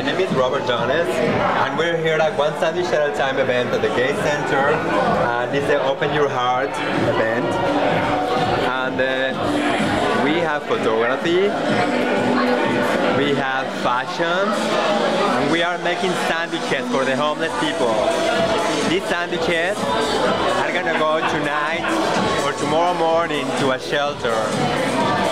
My name is Robert Jones, and we're here at One Sandwich at a Time event at the Gay Center. And this is an Open Your Heart event. And uh, we have photography, we have fashion, and we are making sandwiches for the homeless people. These sandwiches are gonna go tonight or tomorrow morning to a shelter.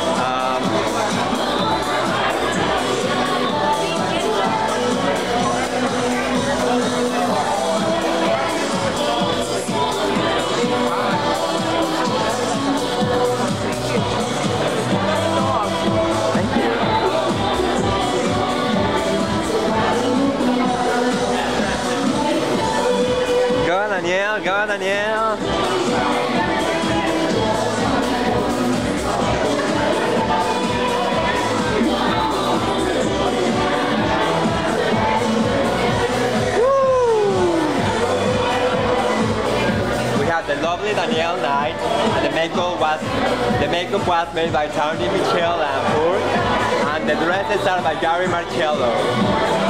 We have the lovely Danielle Knight, and the makeup was the makeup was made by Tony Michelle Lamport, and the dresses are by Geary Marcello.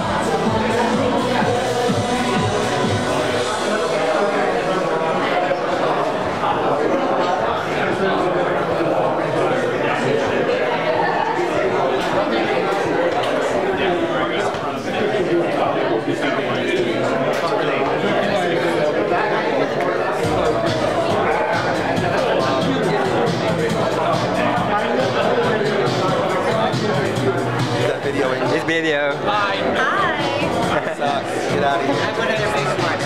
Video in This video. Hi. sucks. Get out of here.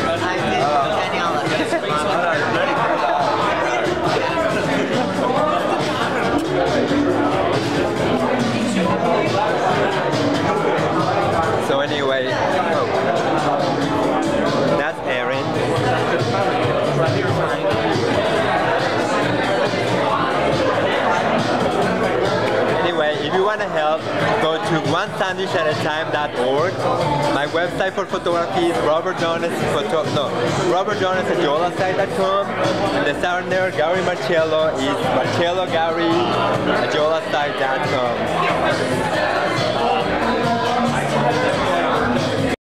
Want to help, go to onesandwichatime.org. My website for photography is Robert Jonas photo no Robert Jonas at jolasite.com. And the sound there, Geary Marcello is Marcello Geary at jolasite.com.